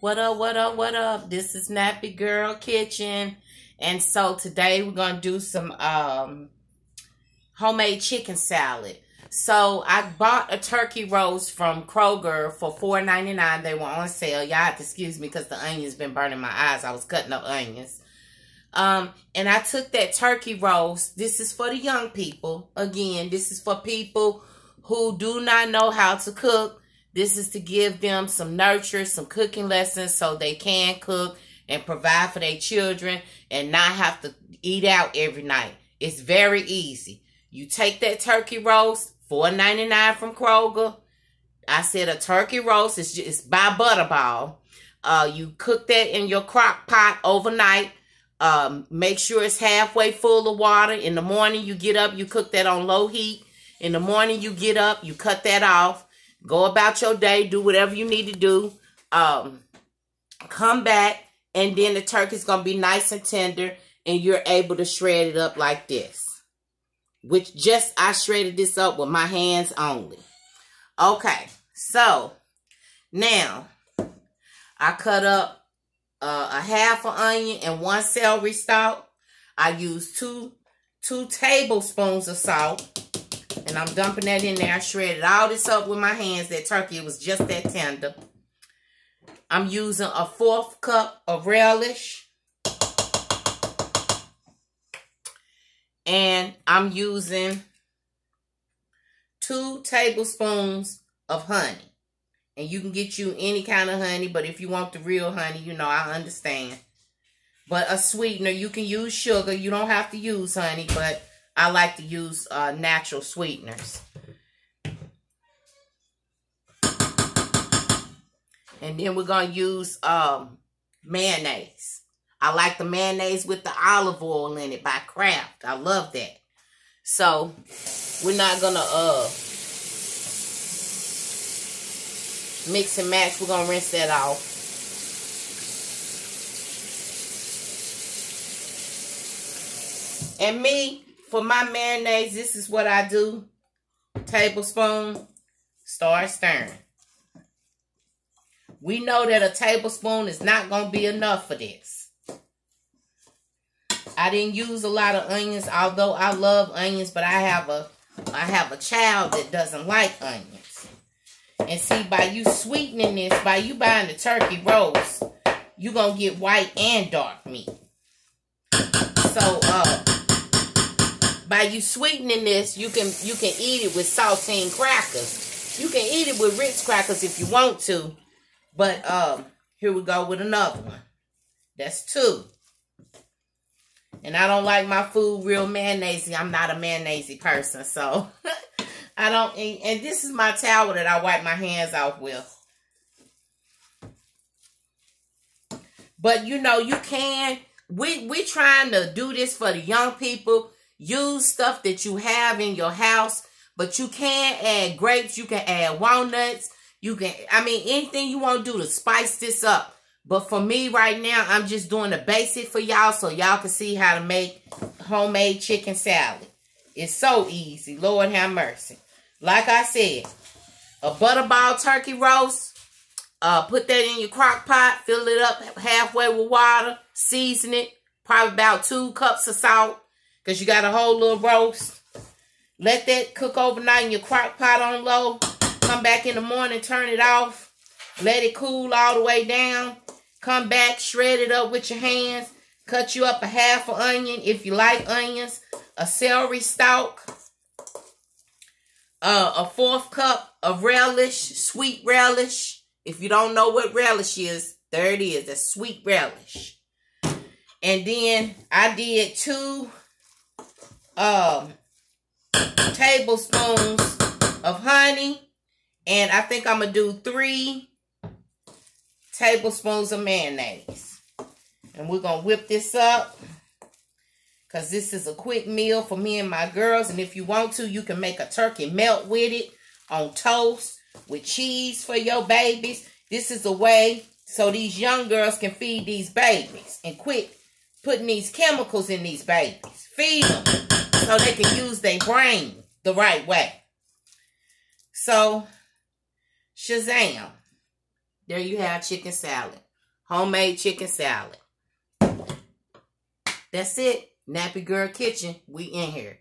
What up, what up, what up? This is Nappy Girl Kitchen. And so today we're going to do some um, homemade chicken salad. So I bought a turkey roast from Kroger for $4.99. They were on sale. Y'all have to excuse me because the onions been burning my eyes. I was cutting up onions. Um, and I took that turkey roast. This is for the young people. Again, this is for people who do not know how to cook this is to give them some nurture, some cooking lessons so they can cook and provide for their children and not have to eat out every night. It's very easy. You take that turkey roast, four ninety nine from Kroger. I said a turkey roast is just by Butterball. Uh, you cook that in your crock pot overnight. Um, make sure it's halfway full of water. In the morning, you get up, you cook that on low heat. In the morning, you get up, you cut that off. Go about your day, do whatever you need to do. Um, come back, and then the turkey's going to be nice and tender, and you're able to shred it up like this. Which just, I shredded this up with my hands only. Okay, so, now, I cut up uh, a half an onion and one celery stalk. I used two, two tablespoons of salt. And I'm dumping that in there. I shredded all this up with my hands. That turkey was just that tender. I'm using a fourth cup of relish. And I'm using two tablespoons of honey. And you can get you any kind of honey, but if you want the real honey, you know, I understand. But a sweetener, you can use sugar. You don't have to use honey, but I like to use uh, natural sweeteners. And then we're going to use um, mayonnaise. I like the mayonnaise with the olive oil in it by Kraft. I love that. So, we're not going to uh, mix and match. We're going to rinse that off. And me, for my mayonnaise, this is what I do. Tablespoon, start stirring. We know that a tablespoon is not going to be enough for this. I didn't use a lot of onions, although I love onions, but I have a I have a child that doesn't like onions. And see, by you sweetening this, by you buying the turkey roast, you're going to get white and dark meat. So, uh, by you sweetening this, you can you can eat it with saltine crackers. You can eat it with Ritz crackers if you want to. But um, here we go with another one. That's two. And I don't like my food real mayonnaise. I'm not a mayonnaise person, so I don't. And this is my towel that I wipe my hands off with. But you know, you can. We we trying to do this for the young people Use stuff that you have in your house, but you can add grapes, you can add walnuts, you can, I mean, anything you want to do to spice this up. But for me right now, I'm just doing the basic for y'all so y'all can see how to make homemade chicken salad. It's so easy. Lord have mercy. Like I said, a butterball turkey roast. Uh, put that in your crock pot. Fill it up halfway with water. Season it. Probably about two cups of salt. Because you got a whole little roast. Let that cook overnight in your crock pot on low. Come back in the morning, turn it off. Let it cool all the way down. Come back, shred it up with your hands. Cut you up a half an onion if you like onions. A celery stalk. Uh, a fourth cup of relish, sweet relish. If you don't know what relish is, there it is, a sweet relish. And then I did two um, tablespoons of honey. And I think I'm going to do three tablespoons of mayonnaise. And we're going to whip this up. Because this is a quick meal for me and my girls. And if you want to, you can make a turkey melt with it on toast with cheese for your babies. This is a way so these young girls can feed these babies and quit putting these chemicals in these babies. Feed them so they can use their brain the right way. So, Shazam. there you have chicken salad. Homemade chicken salad. That's it. Nappy Girl Kitchen. We in here.